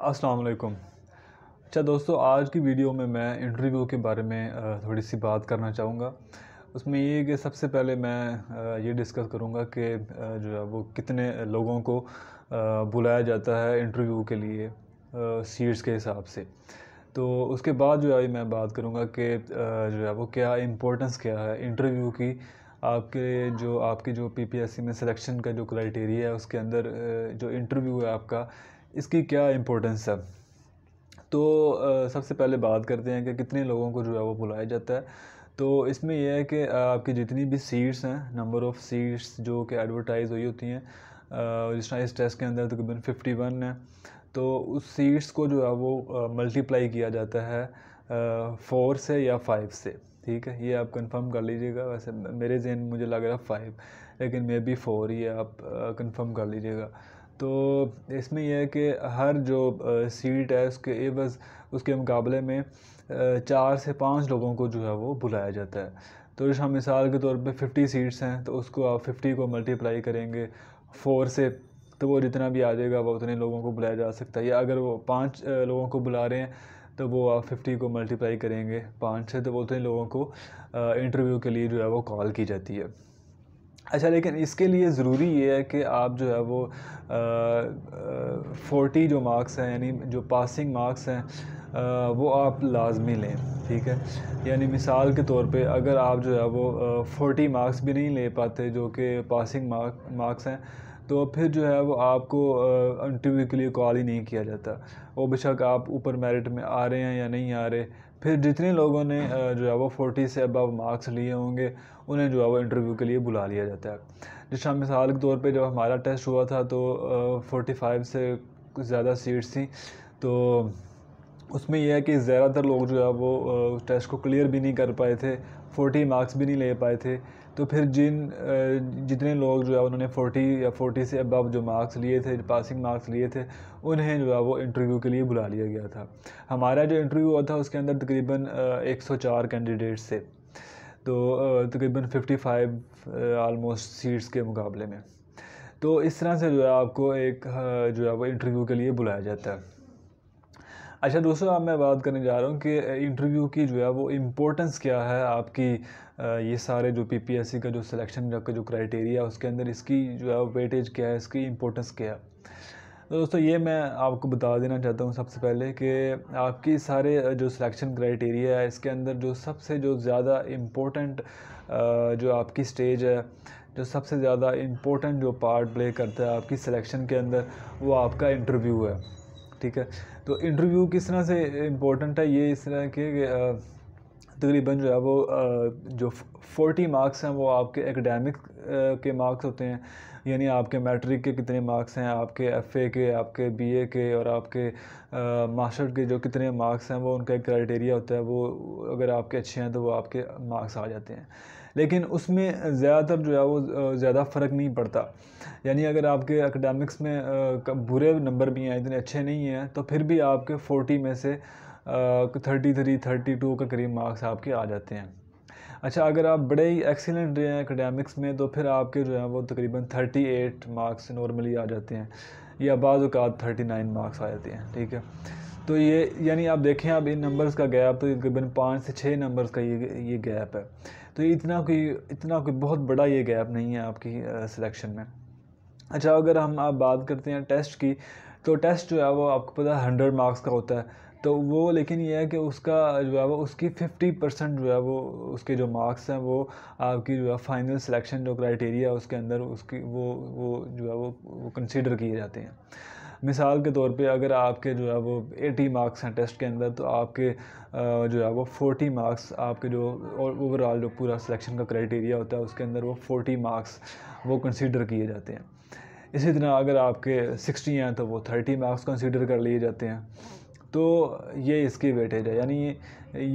अस्सलाम वालेकुम। अच्छा दोस्तों, आज की वीडियो में मैं इंटरव्यू के बारे में थोड़ी सी बात करना चाहूँगा। उसमें ये कि सबसे पहले मैं ये डिस्कस करूँगा कि जो है वो कितने लोगों को बुलाया जाता है इंटरव्यू के लिए सीट्स के हिसाब से। तो उसके बाद जो है, मैं बात करूँगा कि जो है वो क्या इम्पोर्टेंस क्या है इंटरव्यू की। आपके जो आपके जो पीपीएससी में सिलेक्शन का जो क्राइटेरिया है, उसके अंदर जो इंटरव्यू है आपका इसकी क्या इम्पोर्टेंस है? तो सबसे पहले बात करते हैं कि कितने लोगों को जो है वो बुलाया जाता है। तो इसमें यह है कि आपकी जितनी भी सीट्स हैं नंबर ऑफ़ सीट्स जो कि एडवर्टाइज़ हुई होती हैं जिस तरह इस टेस्ट के अंदर तकरीबन फिफ्टी वन है तो उस सीट्स को जो है वो मल्टीप्लाई किया जाता है फ़ोर से या फाइव से, ठीक है? ये आप कंफर्म कर लीजिएगा। वैसे मेरे जहन मुझे लग रहा है फाइव लेकिन मे बी फ़ोर ही आप कंफर्म कर लीजिएगा। तो इसमें यह है कि हर जो सीट है, उसके एवज़, उसके मुकाबले में चार से पाँच लोगों को जो है वो बुलाया जाता है। तो जैसे हम मिसाल के तौर पे फिफ्टी सीट्स हैं तो उसको आप फिफ्टी को मल्टीप्लाई करेंगे फ़ोर से तो वो जितना भी आ जाएगा, वो उतने लोगों को बुलाया जा सकता है। या अगर वो पाँच लोगों को बुला रहे हैं तो वो आप फिफ्टी को मल्टीप्लाई करेंगे पाँच से तो वो उतने लोगों को इंटरव्यू के लिए जो है वो कॉल की जाती है। अच्छा लेकिन इसके लिए ज़रूरी ये है कि आप जो है वो फोर्टी जो मार्क्स हैं यानी जो पासिंग मार्क्स हैं आ, वो आप लाजमी लें ठीक है? यानी मिसाल के तौर पे अगर आप जो है वो फोर्टी मार्क्स भी नहीं ले पाते जो कि पासिंग मार्क मार्क्स हैं तो फिर जो है वो आपको इंटरव्यू के लिए कॉल ही नहीं किया जाता। वो बेशक आप ऊपर मेरिट में आ रहे हैं या नहीं आ रहे फिर जितने लोगों ने जो है वो फोर्टी से अबव मार्क्स लिए होंगे, उन्हें जो है वो इंटरव्यू के लिए बुला लिया जाता है। जिस तरह मिसाल के तौर पे जब हमारा टेस्ट हुआ था तो फोर्टी फाइव से कुछ ज़्यादा सीट्स थी। तो उसमें यह है कि ज़्यादातर लोग जो है वो टेस्ट को क्लियर भी नहीं कर पाए थे फोर्टी मार्क्स भी नहीं ले पाए थे। तो फिर जिन जितने लोग जो है उन्होंने फोर्टी या फोर्टी से अबव जो मार्क्स लिए थे पासिंग मार्क्स लिए थे, उन्हें जो है वो इंटरव्यू के लिए बुला लिया गया था। हमारा जो इंटरव्यू हुआ था उसके अंदर तकरीबन 104 कैंडिडेट्स थे। तो तकरीबन 55 आलमोस्ट सीट्स के मुकाबले में। तो इस तरह से जो है आपको एक जो है वो इंटरव्यू के लिए बुलाया जाता है। अच्छा दोस्तों अब मैं बात करने जा रहा हूँ कि इंटरव्यू की जो है वो इम्पोर्टेंस क्या है आपकी ये सारे जो पीपीएससी का जो सिलेक्शन का जो क्राइटेरिया उसके अंदर इसकी जो है वेटेज क्या है, इसकी इम्पोर्टेंस क्या है? तो दोस्तों, ये मैं आपको बता देना चाहता हूँ सबसे पहले कि आपकी सारे जो सिलेक्शन क्राइटेरिया है, इसके अंदर जो सबसे जो ज़्यादा इम्पोर्टेंट जो आपकी स्टेज है, जो सबसे ज़्यादा इम्पोर्टेंट जो पार्ट प्ले करता है आपकी सिलेक्शन के अंदर, वो आपका इंटरव्यू है। ठीक है। तो इंटरव्यू किस तरह से इम्पोर्टेंट है? ये इस तरह के तकरीबन जो है वो जो फोर्टी मार्क्स हैं वो आपके एकेडमिक के मार्क्स होते हैं। यानी आपके मैट्रिक के कितने मार्क्स हैं, आपके एफ़ए के, आपके बीए के और आपके मास्टर के जो कितने मार्क्स हैं वो उनका एक क्राइटेरिया होता है। वो अगर आपके अच्छे हैं तो वो आपके मार्क्स आ जाते हैं। लेकिन उसमें ज़्यादातर जो है वो ज़्यादा फ़र्क नहीं पड़ता। यानी अगर आपके एकेडमिक्स में बुरे नंबर भी हैं, इतने अच्छे नहीं हैं तो फिर भी आपके फोर्टी में से थर्टी थ्री थर्टी टू के करीब मार्क्स आपके आ जाते हैं। अच्छा अगर आप बड़े ही एक्सीलेंट रहे हैं एकेडमिक्स में तो फिर आपके जो है वो तकरीबन थर्टी एट मार्क्स नॉर्मली आ जाते हैं, या बाद थर्टी नाइन मार्क्स आ जाते हैं, ठीक है? तो ये, यानी आप देखें अब इन नंबर्स का गैप तो तकरीबन पाँच से छः नंबर्स का ये ये गैप है। तो इतना कोई इतना कोई बहुत बड़ा ये गैप नहीं है आपकी सिलेक्शन में। अच्छा अगर हम आप बात करते हैं टेस्ट की तो टेस्ट जो है वो आपको पता है हंड्रेड मार्क्स का होता है। तो वो लेकिन ये है कि उसका जो है वो, उसकी फिफ्टी परसेंट जो है वो, उसके जो मार्क्स हैं वो आपकी जो है फाइनल सिलेक्शन जो क्राइटेरिया है उसके अंदर उसकी वो वो जो है वो वो कंसिडर किए जाते हैं। मिसाल के तौर पे अगर आपके जो है वो 80 मार्क्स हैं टेस्ट के अंदर तो आपके जो है वो 40 मार्क्स आपके जो ओवरऑल जो पूरा सिलेक्शन का क्राइटेरिया होता है, उसके अंदर वो 40 मार्क्स वो कंसीडर किए जाते हैं। इसी तरह अगर आपके 60 हैं तो वो 30 मार्क्स कंसीडर कर लिए जाते हैं। तो ये इसकी वेटेज है, यानी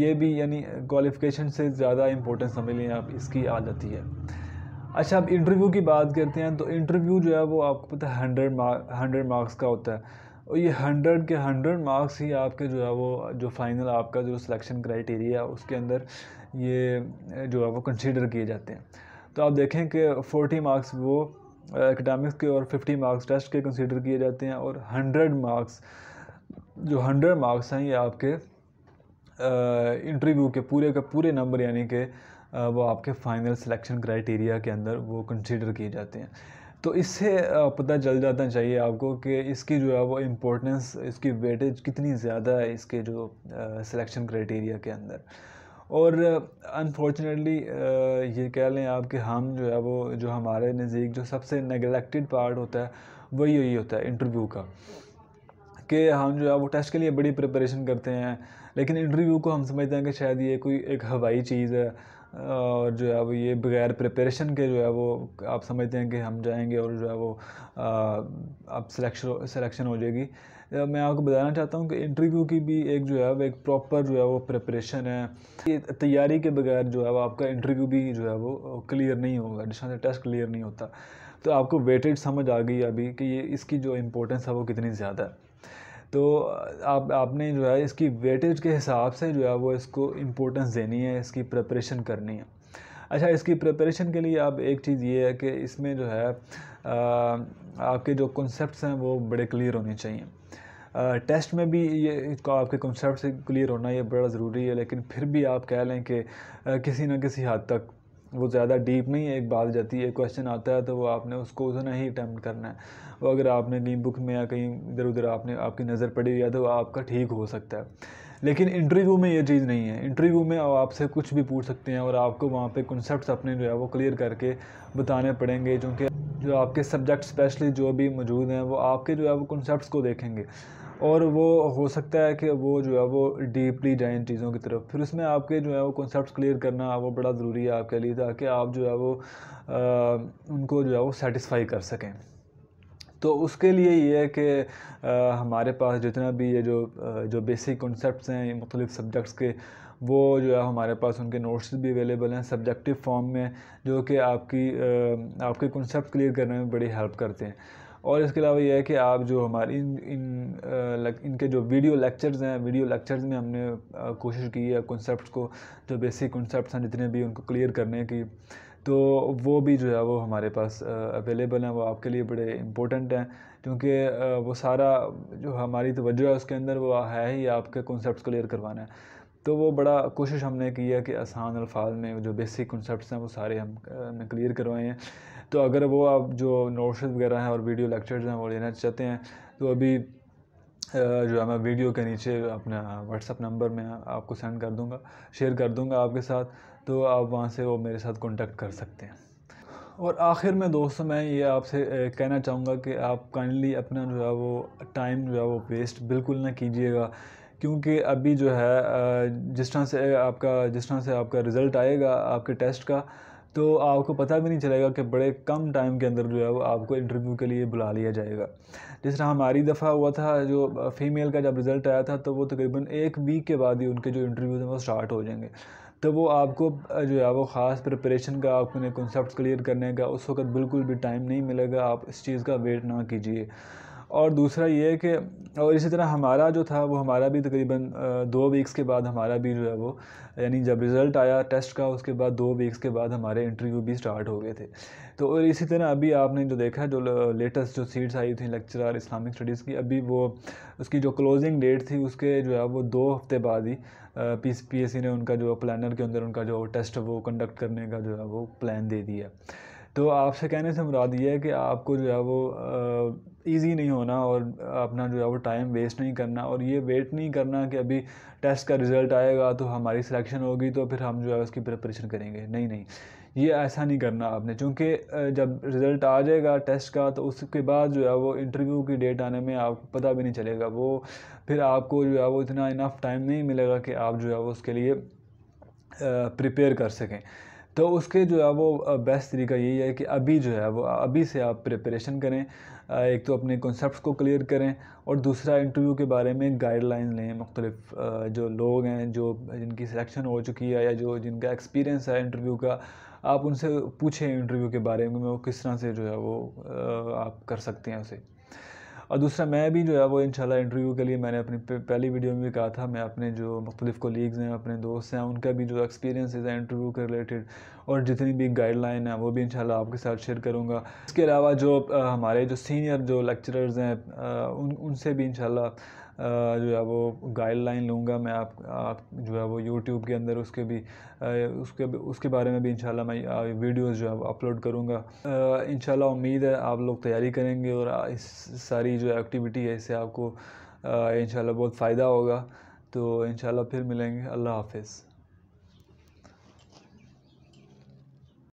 ये भी, यानी क्वालिफ़िकेशन से ज़्यादा इंपॉर्टेंस समझ लें आप, इसकी आ जाती है। अच्छा अब इंटरव्यू की बात करते हैं तो इंटरव्यू जो है वो आपको पता है हंड्रेड मार्क हंड्रेड मार्क्स का होता है। और ये हंड्रेड के हंड्रेड मार्क्स ही आपके जो है वो, जो फाइनल आपका जो सिलेक्शन क्राइटेरिया है, उसके अंदर ये जो है वो कंसीडर किए जाते हैं। तो आप देखें कि फोर्टी मार्क्स वो एकेडमिक्स के और फिफ्टी मार्क्स टेस्ट के कंसीडर किए जाते हैं और हंड्रेड मार्क्स जो हंड्रेड मार्क्स हैं ये आपके इंटरव्यू के पूरे के पूरे नंबर यानी कि वो आपके फाइनल सिलेक्शन क्राइटेरिया के अंदर वो कंसिडर किए जाते हैं। तो इससे पता चल जाता चाहिए आपको कि इसकी जो है वो इम्पोर्टेंस इसकी वेटेज कितनी ज़्यादा है इसके जो सिलेक्शन क्राइटेरिया के अंदर। और अनफॉर्चुनेटली ये कह लें आप कि हम जो है वो, जो हमारे नज़दीक जो सबसे नेगलेक्टेड पार्ट होता है, वही यही होता है इंटरव्यू का। कि हम जो है वो टेस्ट के लिए बड़ी प्रिपरेशन करते हैं, लेकिन इंटरव्यू को हम समझते हैं कि शायद ये कोई एक हवाई चीज़ है और जो है वो ये बगैर प्रिपरेशन के जो है वो आप समझते हैं कि हम जाएँगे और जो है वो अब सिलेक्शन सिलेक्शन हो जाएगी। मैं आपको बताना चाहता हूँ कि इंटरव्यू की भी एक जो है वो एक प्रॉपर जो है वो प्रिपरेशन है। तैयारी के बगैर जो है वो आपका इंटरव्यू भी जो है वो क्लियर नहीं होगा जिस से टेस्ट क्लियर नहीं होता। तो आपको वेटेड समझ आ गई अभी कि ये, इसकी जो इम्पोर्टेंस है वो कितनी ज़्यादा है। तो आप आपने जो है इसकी वेटेज के हिसाब से जो है वो इसको इम्पोर्टेंस देनी है इसकी प्रिपरेशन करनी है। अच्छा इसकी प्रिपरेशन के लिए आप एक चीज़ ये है कि इसमें जो है आ, आपके जो कॉन्सेप्ट्स हैं वो बड़े क्लियर होने चाहिए। टेस्ट में भी ये आपके कॉन्सेप्ट से क्लियर होना ये बड़ा ज़रूरी है लेकिन फिर भी आप कह लें कि किसी न किसी हद तक वो ज़्यादा डीप नहीं है, एक बात जाती है क्वेश्चन आता है तो वो आपने उसको उतना ही अटैम्प्ट करना है। वो अगर आपने कहीं बुक में या कहीं इधर उधर आपने, आपकी नज़र पड़ी हुई है तो आपका ठीक हो सकता है। लेकिन इंटरव्यू में ये चीज़ नहीं है। इंटरव्यू में आपसे कुछ भी पूछ सकते हैं और आपको वहाँ पे कॉन्सेप्ट्स अपने जो है वो क्लियर करके बताने पड़ेंगे क्योंकि जो आपके सब्जेक्ट स्पेशली जो भी मौजूद हैं, वो आपके जो है वो कॉन्सेप्ट्स को देखेंगे। और वो हो सकता है कि वो जो है वो डीपली जाए इन चीज़ों की तरफ़। फिर उसमें आपके जो है वो कॉन्सेप्ट क्लियर करना वो बड़ा ज़रूरी है आपके लिए ताकि आप जो है वो आ, उनको जो है वो सेटिस्फाई कर सकें। तो उसके लिए ये है कि हमारे पास जितना भी ये जो जो बेसिक कॉन्सेप्ट हैं मुख्तलिफ़ सब्जेक्ट्स के वो जो है हमारे पास उनके नोट्स भी अवेलेबल हैं सब्जेक्टिव फॉर्म में जो कि आपकी आ, आपके कॉन्सेप्ट क्लियर करने में बड़ी हेल्प करते हैं। और इसके अलावा यह है कि आप जो हमारी इन इन इनके जो वीडियो लेक्चर्स हैं, वीडियो लेक्चर्स में हमने कोशिश की है कॉन्सेप्ट को, जो बेसिक कॉन्सेप्ट हैं, जितने भी उनको क्लियर करने की। तो वो भी जो है, वो हमारे पास अवेलेबल हैं, वो आपके लिए बड़े इम्पोर्टेंट हैं, क्योंकि वो सारा जो हमारी तवज्जो है, उसके अंदर वो है ही आपके कॉन्सेप्ट क्लियर करवाना है। तो वो बड़ा कोशिश हमने की है कि आसान अल्फाज में जो बेसिक कॉन्सेप्ट हैं वो सारे हम हमने क्लियर करवाए। हैं तो अगर वो आप जो नोट्स वगैरह हैं और वीडियो लेक्चर्स हैं वो लेना चाहते हैं तो अभी जो है मैं वीडियो के नीचे अपना व्हाट्सअप नंबर में आपको सेंड कर दूँगा शेयर कर दूँगा आपके साथ तो आप वहाँ से वो मेरे साथ कांटेक्ट कर सकते हैं। और आखिर में दोस्तों मैं ये आपसे कहना चाहूँगा कि आप काइंडली अपना जो है वो टाइम जो है वो वेस्ट बिल्कुल ना कीजिएगा। क्योंकि अभी जो है जिस तरह से आपका, जिस तरह से आपका रिज़ल्ट आएगा, आपके टेस्ट का तो आपको पता भी नहीं चलेगा कि बड़े कम टाइम के अंदर जो है वो आपको इंटरव्यू के लिए बुला लिया जाएगा। जिस तरह हमारी दफ़ा हुआ था, जो फीमेल का जब रिज़ल्ट आया था तो वो तकरीबन एक वीक के बाद ही उनके जो इंटरव्यूज़ हैं, वो स्टार्ट हो जाएँगे। तो वो आपको जो है वो ख़ास प्रिपरेशन का अपने कॉन्सेप्ट क्लियर करने का, उस वक्त बिल्कुल भी टाइम नहीं मिलेगा। आप इस चीज़ का वेट ना कीजिए। और दूसरा ये है कि, और इसी तरह हमारा जो था, वो हमारा भी तकरीबन दो वीक्स के बाद हमारा भी जो है वो, यानी जब रिज़ल्ट आया टेस्ट का, उसके बाद दो वीक्स के बाद हमारे इंटरव्यू भी स्टार्ट हो गए थे। तो और इसी तरह अभी आपने जो देखा जो लेटेस्ट जो सीट्स आई थी लेक्चरर इस्लामिक स्टडीज़ की, अभी वो, उसकी जो क्लोजिंग डेट थी, उसके जो है वो दो हफ़्ते बाद ही पी पी एस सी ने उनका जो प्लानर के अंदर उनका जो टेस्ट वो कंडक्ट करने का जो है वो प्लान दे दिया। तो आपसे कहने से मुराद ये है कि आपको जो है वो इजी नहीं होना और अपना जो है वो टाइम वेस्ट नहीं करना और ये वेट नहीं करना कि अभी टेस्ट का रिज़ल्ट आएगा तो हमारी सिलेक्शन होगी तो फिर हम जो है उसकी प्रिपरेशन करेंगे। नहीं नहीं, ये ऐसा नहीं करना आपने। क्योंकि जब रिज़ल्ट आ जाएगा टेस्ट का तो उसके बाद जो है वो इंटरव्यू की डेट आने में आपको पता भी नहीं चलेगा। वो फिर आपको जो है वो इतना इनफ टाइम नहीं मिलेगा कि आप जो है वो उसके लिए प्रिपेयर कर सकें। तो उसके जो है वो बेस्ट तरीका यही है कि अभी जो है वो अभी से आप प्रिपरेशन करें। एक तो अपने कॉन्सेप्ट को क्लियर करें और दूसरा इंटरव्यू के बारे में गाइडलाइन लें। मुख्तलिफ़ जो लोग हैं जो, जिनकी सिलेक्शन हो चुकी है या जो, जिनका एक्सपीरियंस है इंटरव्यू का, आप उनसे पूछें इंटरव्यू के बारे में वो किस तरह से जो है वो आप कर सकते हैं उसे। और दूसरा, मैं भी जो है वो इंशाल्लाह इंटरव्यू के लिए मैंने अपनी पहली वीडियो में भी कहा था, मैं अपने जो मुख्तलिफ़ कोलीग्स हैं, अपने दोस्त हैं, उनका भी जो एक्सपीरियंस है इंटरव्यू के रिलेटेड और जितनी भी गाइडलाइन है, वो भी इंशाल्लाह आपके साथ शेयर करूँगा। इसके अलावा जो हमारे जो सीनियर जो लेक्चरर्स हैं उन, उनसे भी इंशाल्लाह जो है वो गाइडलाइन लूँगा मैं आप आप जो है वो यूट्यूब के अंदर उसके भी उसके उसके बारे में भी इंशाल्लाह मैं वीडियोस जो है अपलोड करूँगा। इंशाल्लाह उम्मीद है आप लोग तैयारी करेंगे और इस सारी जो एक्टिविटी है इससे आपको इंशाल्लाह बहुत फ़ायदा होगा। तो इंशाल्लाह फिर मिलेंगे। अल्लाह हाफिज़।